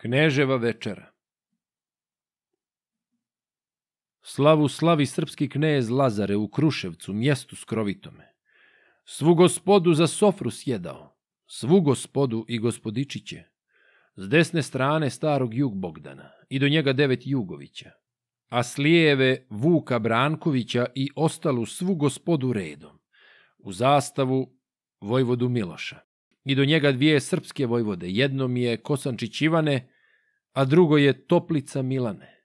Kneževa večera Slavu slavi srpski knez Lazare u Kruševcu, mjestu skrovitome. Svu gospodu za sofru sjedao, svu gospodu i gospodičiće. S desne strane starog jug Bogdana i do njega devet Jugovića, a s lijeve Vuka Brankovića i ostalu svu gospodu redom. U zastavu Vojvodu Miloša i do njega dvije srpske vojvode. Jedno mi je Kosančić Ivane, a drugo je Toplica Milane.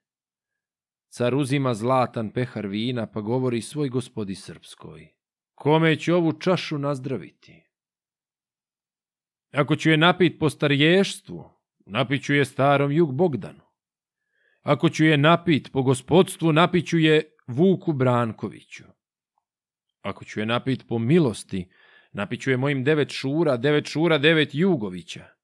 Car uzima zlatan pehar vina, pa govori svoj gospodi srpskoj. Kome ću ovu čašu nazdraviti? Ako ću je napit po starještvu, napit ću je starom jug Bogdanu. Ako ću je napit po gospodstvu, napit ću je Vuku Brankoviću. Ako ću je napit po milosti, napit ću je mojim devet šura, devet šura, devet Jugovića.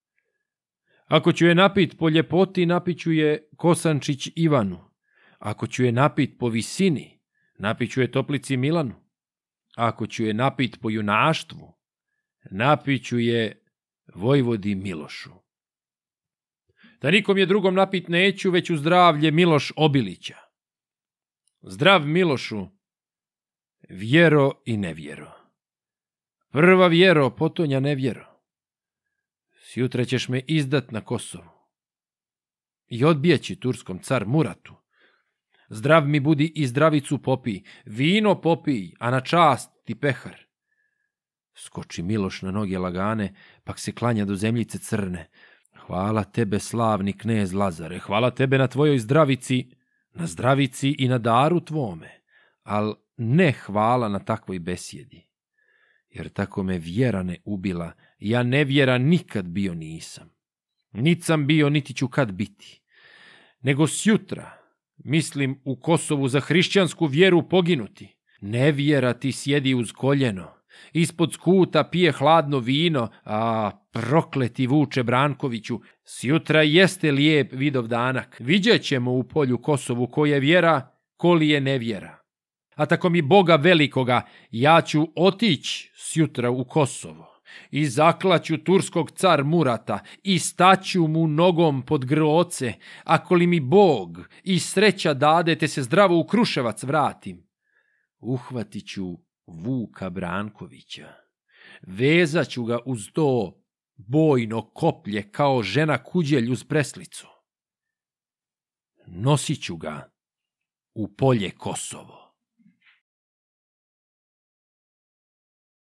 Ako ću je napit po ljepoti, napit ću je Kosančić Ivanu. Ako ću je napit po visini, napit ću je Toplici Milanu. Ako ću je napit po junaštvu, napit ću je Vojvodi Milošu. Da nikom je drugom napit neću, već u zdravlje Miloš Obilića. Zdrav Milošu, vjero i nevjero. Prva vjero, potonja nevjero. Sjutra ćeš me izdat na Kosovu. I odbijeći turskom car Muratu. Zdrav mi budi i zdravicu popij, vino popij, a na čast ti pehar. Skoči Miloš na noge lagane, pak se klanja do zemljice crne. Hvala tebe, slavni knez Lazare, hvala tebe na tvojoj zdravici, na zdravici i na daru tvome, al ne hvala na takvoj besjedi. Jer tako me vjera ne ubila, ja nevjera nikad bio nisam. Nit sam bio, niti ću kad biti. Nego sjutra, mislim u Kosovu za hrišćansku vjeru poginuti. Nevjera ti sjedi uz koljeno, ispod skuta pije hladno vino, a prokleti Vuče Brankoviću, sjutra jeste lijep vidov danak. Ćemo u polju Kosovu ko je vjera, ko li je nevjera. A tako mi Boga velikoga, ja ću otići sjutra u Kosovo i zaklaću turskog car Murata i staću mu nogom pod groce, ako li mi Bog i sreća dade te se zdravo u Kruševac vratim. Uhvatit ću Vuka Brankovića, vezat ću ga uz to bojno koplje kao žena kuđelj uz preslicu. Nosit ću ga u polje Kosovo.